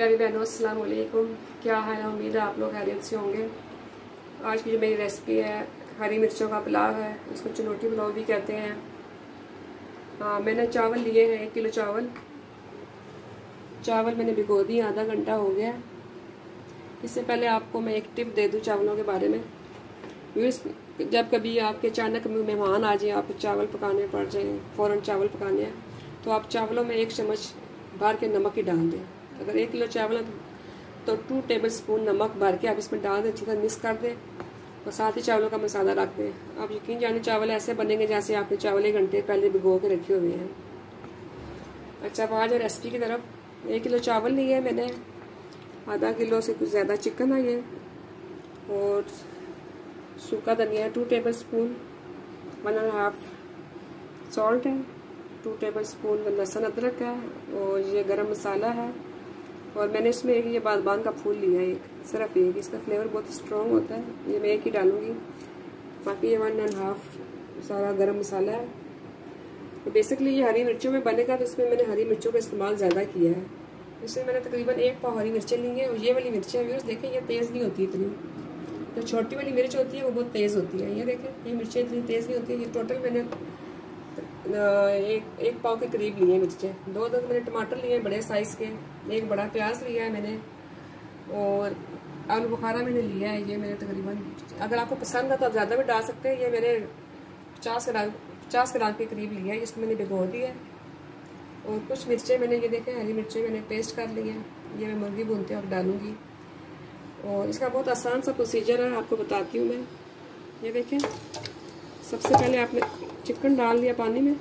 प्यारी बहनों, अस्सलाम वालेकुम क्या है? उम्मीद है आप लोग हैरियत से होंगे। आज की जो मेरी रेसिपी है, हरी मिर्चों का पुलाव है, उसको चुनौटी पुलाव भी कहते हैं। हाँ मैंने चावल लिए हैं, एक किलो चावल। चावल मैंने भिगो दिए, आधा घंटा हो गया। इससे पहले आपको मैं एक टिप दे दूँ चावलों के बारे में। जब कभी आपके अचानक मेहमान आ जाए, आपको चावल पकाने पड़ जाए, फ़ौरन चावल पकाने हैं तो आप चावलों में एक चम्मच भर के नमक ही डाल दें। अगर एक किलो चावल है तो टू टेबल स्पून नमक भर के आप इसमें डाल दें अच्छी तरह मिक्स कर दें और साथ ही चावलों का मसाला रख दें। आप यकीन जाने चावल ऐसे बनेंगे जैसे आपने चावल एक घंटे पहले भिगो के रखे हुए हैं। अच्छा अब आ जाए रेसिपी की तरफ़। एक किलो चावल लिए है मैंने। आधा किलो से कुछ ज़्यादा चिकन है ये और सूखा धनिया two tablespoon one and half salt है टू टेबल स्पून लहसुन अदरक है और ये गरम मसाला है। और मैंने इसमें एक, ये बागबान का फूल लिया है, एक, सिर्फ़ एक, इसका फ्लेवर बहुत स्ट्रॉन्ग होता है। ये मैं एक ही डालूँगी। बाकी ये वन एंड हाफ़ सारा गरम मसाला है। तो बेसिकली ये हरी मिर्चों में बनेगा तो इसमें मैंने हरी मिर्चों का इस्तेमाल ज़्यादा किया है। इसमें मैंने तकरीबन एक पाव हरी मिर्चें ली हैं, और ये वाली मिर्चें व्यूर्स देखें, ये तेज़ नहीं होती इतनी। जो छोटी वाली मिर्च होती है, वो बहुत तेज़ होती है। ये देखें, ये मिर्चें इतनी तेज़ नहीं होती ये टोटल मैंने एक एक पाव के करीब लिए मिर्चें। दो दो मैंने टमाटर लिए बड़े साइज़ के। एक बड़ा प्याज लिया है मैंने और आलू बुखारा मैंने लिया है। ये मैंने तकरीबन, अगर आपको पसंद है तो आप ज़्यादा भी डाल सकते हैं। ये मैंने पचास ग्राम पचास ग्राम के करीब लिया है। इसको मैंने भिगो दिया और कुछ मिर्चें मैंने, ये देखें, हरी मिर्चें मैंने पेस्ट कर ली हैं। ये मैं मुर्गी भूनते और डालूँगी। और इसका बहुत आसान सा प्रोसीजर है, आपको बताती हूँ मैं। ये देखें। सबसे पहले आपने चिकन डाल दिया पानी में।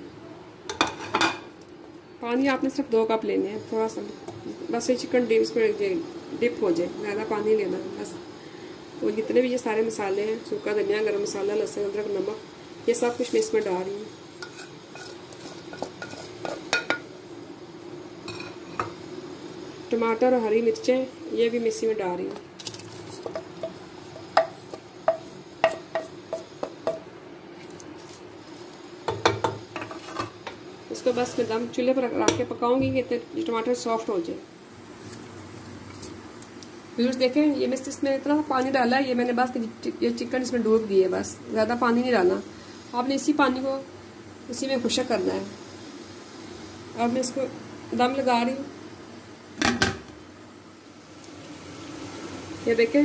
पानी आपने सिर्फ़ दो कप लेने हैं, थोड़ा सा। बस ये चिकन डिप, इसमें डिप हो जाए, ज़्यादा पानी लेना, बस। और जितने भी ये सारे मसाले हैं, सूखा धनिया, गरम मसाला, लहसुन, अदरक, नमक, ये सब कुछ मैं इसमें डाल रही हूँ। टमाटर और हरी मिर्चें, ये भी मैं इसी में डाल रही हूँ इसको बस मैं दम चूल्हे पर रख के पकाऊँगी कि टमाटर सॉफ्ट हो जाए। व्यूर्स देखें, ये मैं इसमें इतना सा पानी डाला है ये मैंने बस ये चिकन इसमें डूब दिए बस, ज़्यादा पानी नहीं डालना। आपने इसी पानी को इसी में खुशक करना है। अब मैं इसको दम लगा रही हूँ। ये देखें,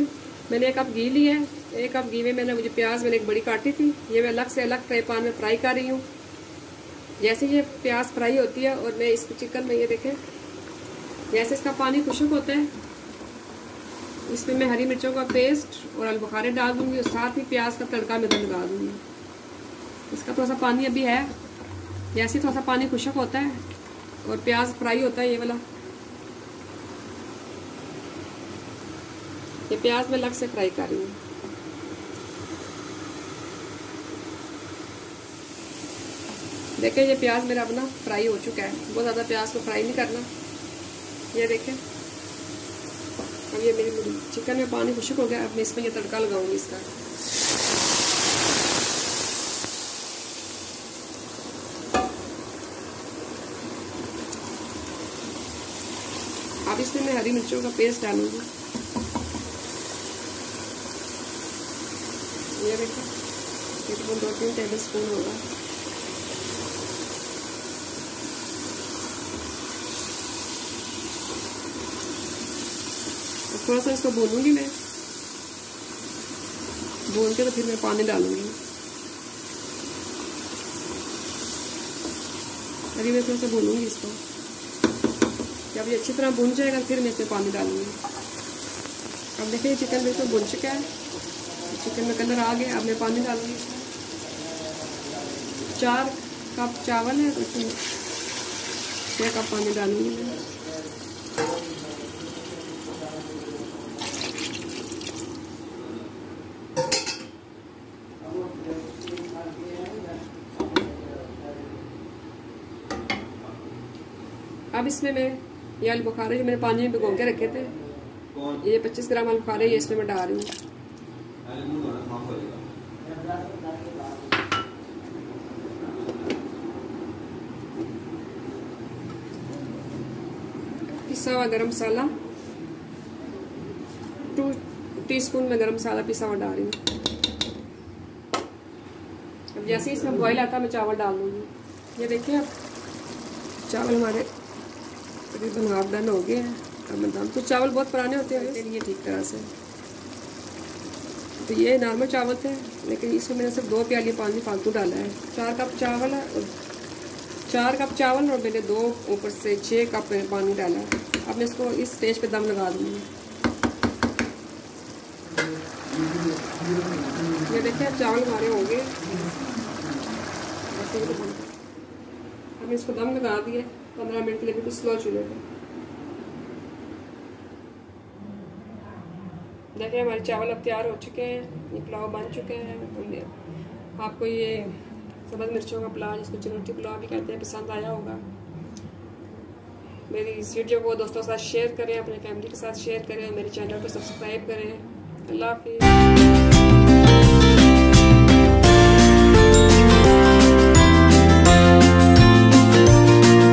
मैंने एक कप घी लिया है, एक कप घी में मैंने मुझे प्याज मैंने एक बड़ी काटी थी, ये मैं अलग से अलग फ्राई पान में फ्राई कर रही हूँ। जैसे ये प्याज फ्राई होती है और मैं इस चिकन में ये देखें, जैसे इसका पानी खुशक होता है, इसमें मैं हरी मिर्चों का पेस्ट और अलबुखारे डाल दूँगी और साथ ही प्याज का तड़का मैं लगा दूँगी। इसका थोड़ा सा पानी अभी है, जैसे थोड़ा सा पानी खुशक होता है और प्याज फ्राई होता है ये वाला। ये प्याज मैं अलग से फ्राई कर रही हूँ। देखें ये प्याज मेरा अपना फ्राई हो चुका है। बहुत ज़्यादा प्याज को फ्राई नहीं करना। ये देखें। अब ये मेरी चिकन में पानी खुशक हो गया। अब मैं इसमें ये तड़का लगाऊँगी इसका। अब इसमें मैं हरी मिर्चों का पेस्ट डालूँगी। ये देखें। तकरीबन दो तीन टेबल स्पून होगा। थोड़ा सा इसको भूनूँगी मैं। भून के तो फिर मैं पानी डालूँगी। अभी मैं थोड़ा सा भूनूँगी इसको। जब ये अच्छी तरह भून जाएगा, फिर मैं इसमें पानी डालूँगी। अब देखिए चिकन बिल्कुल भुन चुका है। चिकन में कलर आ गया, अब मैं पानी डालूँगी चार कप चावल है तो इसमें छः कप पानी डालूँगी मैं। अब इसमें मैं ये आलू बुखारे जो मैंने पानी में भिगो के रखे थे। ये 25 ग्राम आलू बुखारे ये इसमें मैं डाल रही हूँ। पिसा हुआ गरम मसाला। टू टीस्पून में गरम मसाला पिसा हुआ डाल रही हूँ। अब जैसे ही इसमें बॉयल आता है, मैं चावल डाल दूँगी। ये देखिए आप, चावल हमारे तकरीबन हाफ़ डन हो गए हैं। अब मैं दाम कुछ चावल बहुत पुराने होते हैं। लिए ठीक तरह से। तो ये नॉर्मल चावल थे लेकिन इसमें मैंने सिर्फ़ दो प्याली पानी फालतू डाला है। चार कप चावल है और चार कप चावल और मैंने दो ऊपर से छः कप पानी डाला। है अब मैं इसको इस स्टेज पे दम लगा दूँगी। ये देखिए चावल हमारे हो गए। अब इसको दम लगा दिए। पंद्रह मिनट के लिए बिल्कुल स्लो चूल्हे पर देखिए, हमारे चावल अब तैयार हो चुके हैं, ये पुलाव बन चुके हैं। आपको ये सब्ज़ मिर्चों का पुलाव, जिसको चुनौती पुलाव भी कहते हैं, पसंद आया होगा। मेरी इस वीडियो को दोस्तों के साथ शेयर करें, अपने फैमिली के साथ शेयर करें, मेरे चैनल को सब्सक्राइब करें। अल्लाह हाफिज़।